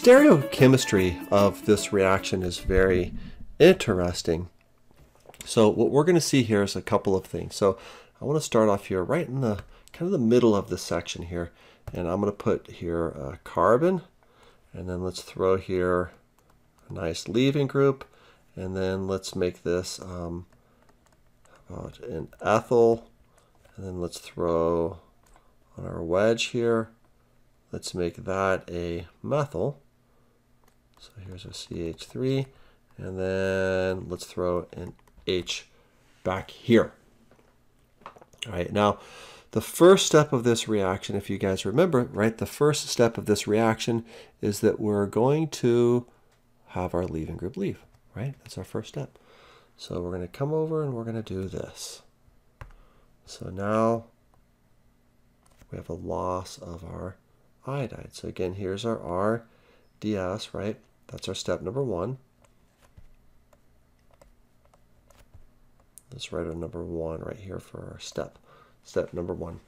stereochemistry of this reaction is very interesting. So what we're going to see here is a couple of things. So I want to start off here right in the kind of the middle of this section here. And I'm going to put here a carbon. And then let's throw here a nice leaving group. And then let's make this um, about an ethyl. And then let's throw on our wedge here. Let's make that a methyl. So here's a CH3. And then let's throw an H back here. All right, now the first step of this reaction, if you guys remember, right, the first step of this reaction is that we're going to have our leaving group leave, right? That's our first step. So we're going to come over and we're going to do this. So now we have a loss of our iodide. So again, here's our RDS, right? That's our step number one. Let's write our number one right here for our step. Step number one.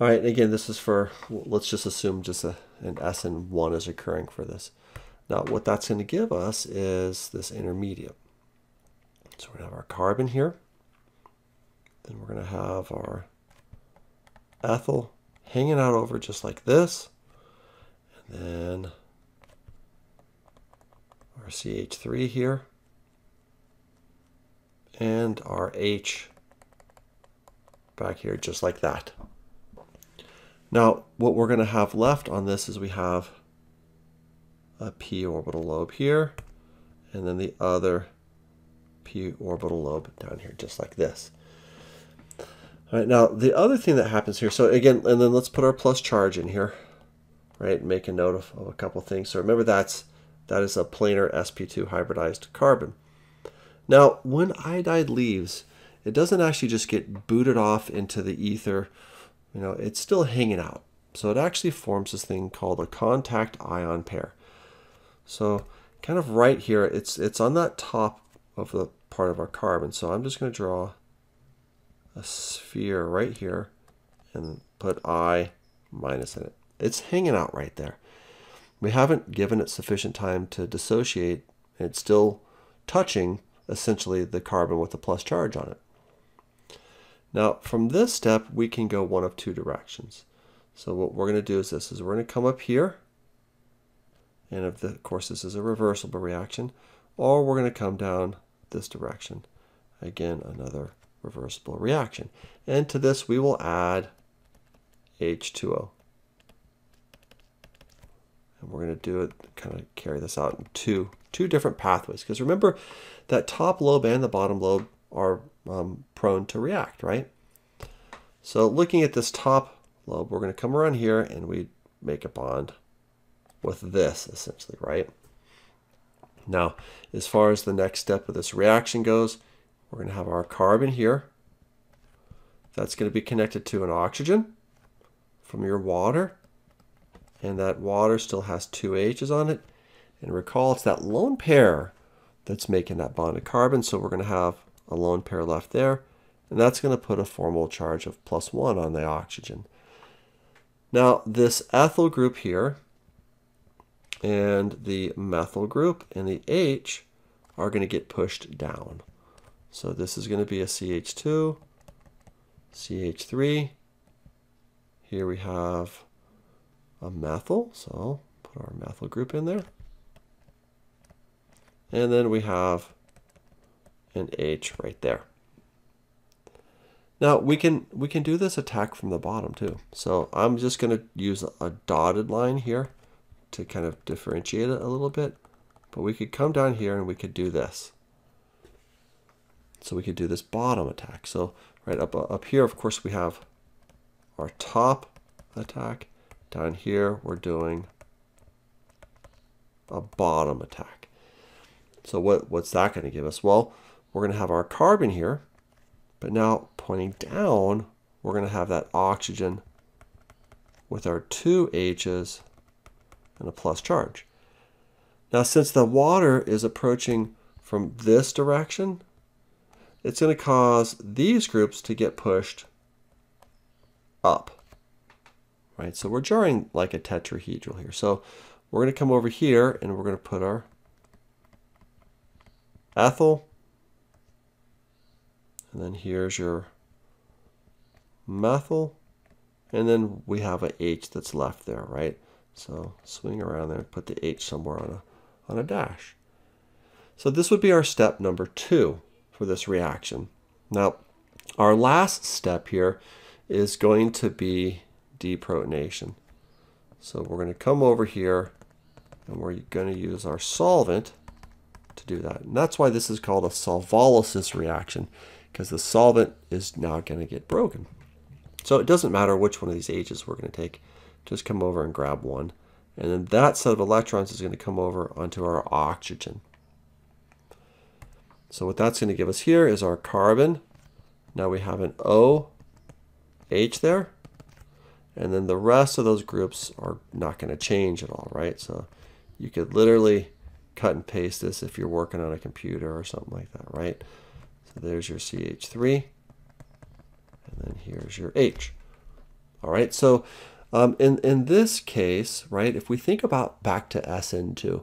All right, again, this is for, let's just assume just a, an SN1 is occurring for this. Now, what that's going to give us is this intermediate. So we're going to have our carbon here. Then we're going to have our ethyl hanging out over just like this. And then our CH3 here and our H back here just like that. Now what we're going to have left on this is we have a p orbital lobe here and then the other p orbital lobe down here just like this. All right, now the other thing that happens here, so again, and then let's put our plus charge in here, right? Make a note of, of a couple things. So remember that's that is a planar sp2 hybridized carbon. Now, when iodide leaves, it doesn't actually just get booted off into the ether. You know, it's still hanging out. So it actually forms this thing called a contact ion pair. So kind of right here, it's, it's on that top of the part of our carbon. So I'm just going to draw a sphere right here and put I minus in it. It's hanging out right there. We haven't given it sufficient time to dissociate. and It's still touching essentially the carbon with the plus charge on it. Now from this step we can go one of two directions. So what we're going to do is this is we're going to come up here and of, the, of course this is a reversible reaction or we're going to come down this direction. Again another reversible reaction. And to this we will add H2O. And we're going to do it, kind of carry this out in two, two different pathways. Because remember, that top lobe and the bottom lobe are um, prone to react, right? So looking at this top lobe, we're going to come around here and we make a bond with this, essentially, right? Now, as far as the next step of this reaction goes, we're going to have our carbon here. That's going to be connected to an oxygen from your water and that water still has two H's on it. And recall it's that lone pair that's making that bond of carbon, so we're going to have a lone pair left there, and that's going to put a formal charge of plus one on the oxygen. Now this ethyl group here and the methyl group and the H are going to get pushed down. So this is going to be a CH2, CH3. Here we have a methyl, so put our methyl group in there. And then we have an H right there. Now we can we can do this attack from the bottom too. So I'm just going to use a dotted line here to kind of differentiate it a little bit. But we could come down here and we could do this. So we could do this bottom attack. So right up up here, of course, we have our top attack. Down here, we're doing a bottom attack. So what, what's that going to give us? Well, we're going to have our carbon here, but now pointing down, we're going to have that oxygen with our two H's and a plus charge. Now, since the water is approaching from this direction, it's going to cause these groups to get pushed up right? So we're drawing like a tetrahedral here. So we're going to come over here and we're going to put our ethyl. And then here's your methyl. And then we have a H that's left there, right? So swing around there and put the H somewhere on a, on a dash. So this would be our step number two for this reaction. Now, our last step here is going to be deprotonation. So we're going to come over here and we're going to use our solvent to do that. And that's why this is called a solvolysis reaction because the solvent is now going to get broken. So it doesn't matter which one of these H's we're going to take. Just come over and grab one. And then that set of electrons is going to come over onto our oxygen. So what that's going to give us here is our carbon. Now we have an O, H there. And then the rest of those groups are not going to change at all, right? So you could literally cut and paste this if you're working on a computer or something like that, right? So there's your CH3. And then here's your H. All right, so um, in, in this case, right, if we think about back to SN2,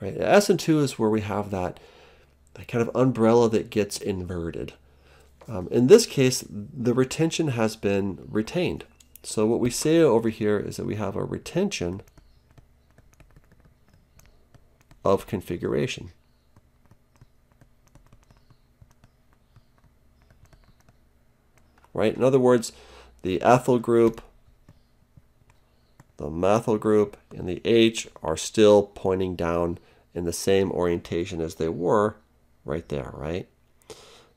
right, SN2 is where we have that, that kind of umbrella that gets inverted. Um, in this case, the retention has been retained. So what we say over here is that we have a retention of configuration. Right? In other words, the ethyl group, the methyl group, and the H are still pointing down in the same orientation as they were right there, right?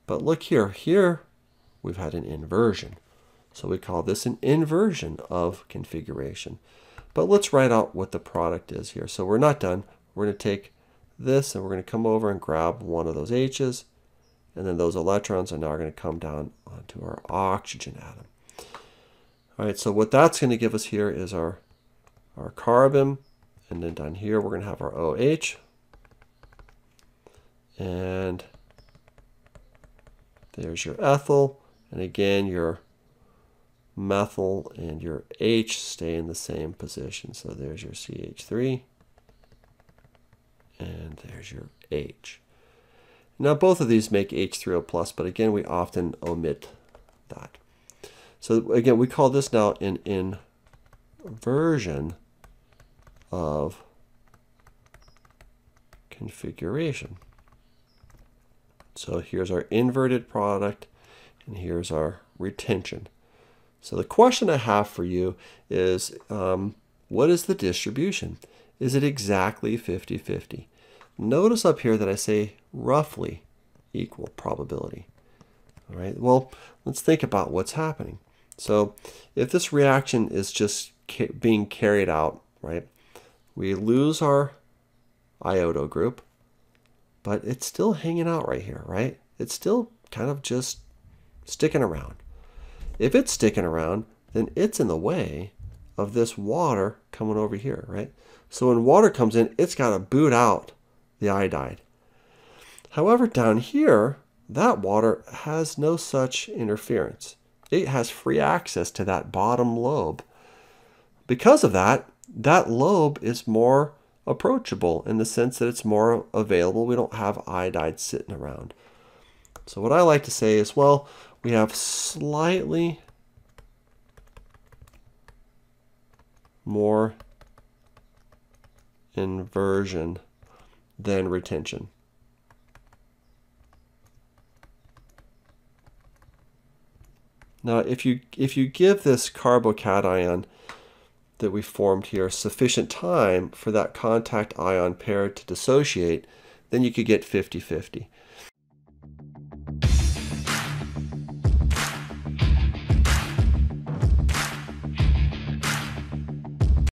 But look here, here we've had an inversion. So we call this an inversion of configuration. But let's write out what the product is here. So we're not done. We're going to take this and we're going to come over and grab one of those H's. And then those electrons are now going to come down onto our oxygen atom. All right, so what that's going to give us here is our, our carbon. And then down here, we're going to have our OH. And there's your ethyl. And again, your methyl and your H stay in the same position. So there's your CH3 and there's your H. Now both of these make H3O+, plus, but again we often omit that. So again, we call this now an inversion of configuration. So here's our inverted product, and here's our retention. So the question I have for you is, um, what is the distribution? Is it exactly 50-50? Notice up here that I say roughly equal probability. All right, well, let's think about what's happening. So if this reaction is just ca being carried out, right, we lose our iodo group, but it's still hanging out right here, right? It's still kind of just sticking around. If it's sticking around, then it's in the way of this water coming over here, right? So when water comes in, it's got to boot out the iodide. However, down here, that water has no such interference. It has free access to that bottom lobe. Because of that, that lobe is more approachable in the sense that it's more available. We don't have iodide sitting around. So what I like to say is, well, we have slightly more inversion than retention. Now, if you, if you give this carbocation that we formed here sufficient time for that contact ion pair to dissociate, then you could get 50-50.